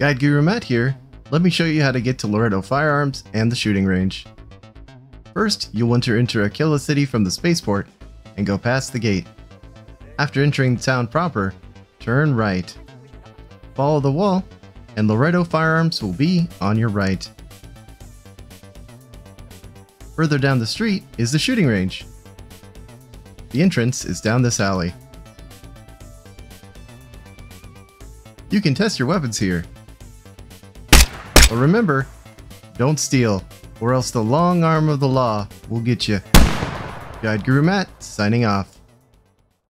Guide Guru Matt here. Let me show you how to get to Laredo Firearms and the shooting range. First, you'll want to enter Akila City from the spaceport and go past the gate. After entering the town proper, turn right. Follow the wall, and Laredo Firearms will be on your right. Further down the street is the shooting range. The entrance is down this alley. You can test your weapons here. But remember, don't steal, or else the long arm of the law will get you. Guide Guru Matt, signing off.